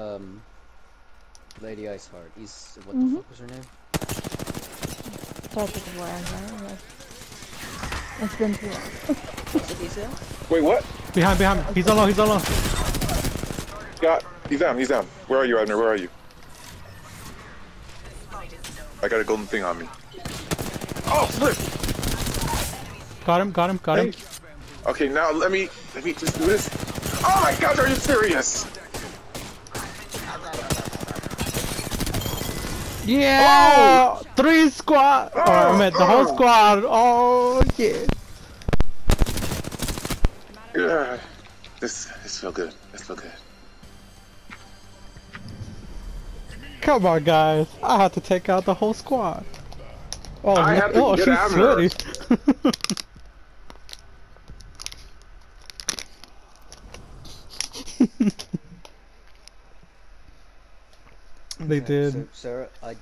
um, Lady Iceheart. He's what Mhm. the fuck was her name? Starts with a Y, right? It's been too long. What's it, Isa? Wait, what? Behind, behind. He's alone. he's alone. low. Scott, he's down, he's down. Where are you, Abner? Where are you? I got a golden thing on me. Oh, flip! Got him, got him, got him. Okay, now let me let me just do this. Oh my God, are you serious? Yeah! Oh. Three squad! Oh, I meant the whole oh. squad. Oh, yeah. Yeah. This this feel good. This feel good. Come on, guys. I have to take out the whole squad. Oh, I have to oh get she's sweaty. they did. So, Sarah, I don't.